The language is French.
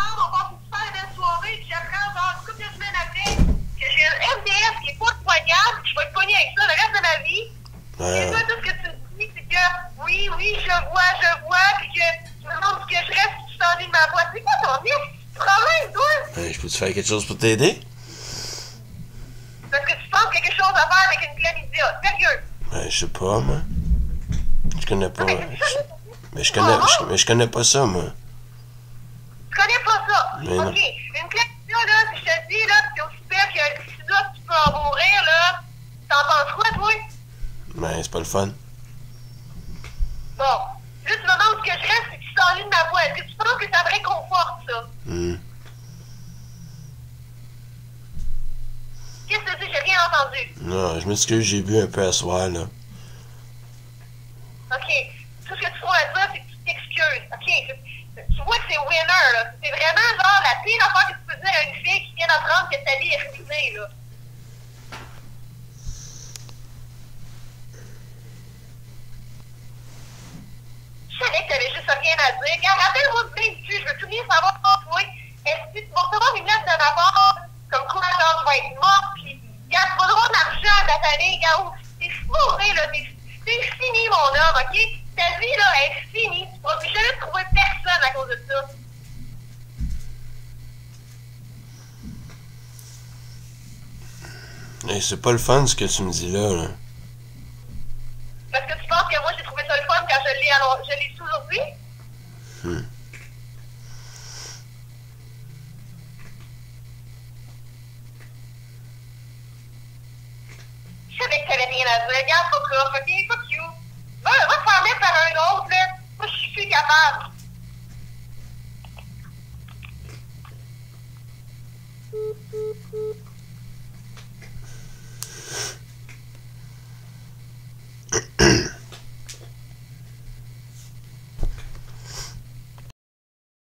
ensemble, on passe une super belle soirée, puis j'apprends genre une couple de semaines après que j'ai un MDS qui est pas soignable, je vais être pognée avec ça le reste de ma vie. Et toi, tout ce que tu me dis, c'est que oui, oui, je vois, je vois, puis que tu me demandes que je reste si tu t'ennuies de ma voix. C'est quoi ton problème, toi? Ben, je peux te faire quelque chose pour t'aider? Parce que tu penses quelque chose à faire avec une chlamydia. Sérieux? Ben, je sais pas, moi. Je connais pas. Mais c'est Mais je connais, je- mais je connais pas ça, moi. OK. Une chlamydia, là, si je te dis, là, c'est aussi pire que le sida, tu peux en mourir, là. T'en penses quoi, toi? Ben, c'est pas le fun. Bon. Là, tu me demandes que je reste et que tu t'ennuies de ma voix. Est-ce que tu penses que ça me réconforte, ça? Hmm. Qu'est-ce que tu dis? J'ai rien entendu? Non, je m'excuse, j'ai bu un peu à soir, là. OK. Tout ce que tu dois dire, c'est que tu t'excuses. OK. Tu vois que c'est winner, là. C'est vraiment, genre, la pire affaire que tu peux dire à une fille qui vient d'apprendre que sa vie est ruinée, là. Je savais que t'avais juste rien à dire. Regarde, rappelle-moi bien du je veux tout bien savoir pour. Est-ce que tu vas recevoir une lettre de ma comme quoi, genre, vas être mort, puis, regarde, tu vas d'argent à ta famille, regarde, t'es fourré, là, t'es, t'es fini, mon homme, OK? Ta vie, là, est finie. Tu vas plus jamais trouver personne à cause de ça. Hey, c'est pas le fun, ce que tu me dis là, là. Parce que tu penses que moi, j'ai trouvé ça le fun quand je l'ai, alors, je l'ai aujourd'hui? Hmm. Je savais que t'avais rien à dire. Regarde, fuck off, OK? Fuck you. Va, va te faire mettre par un autre, là. Moi, je suis plus capable.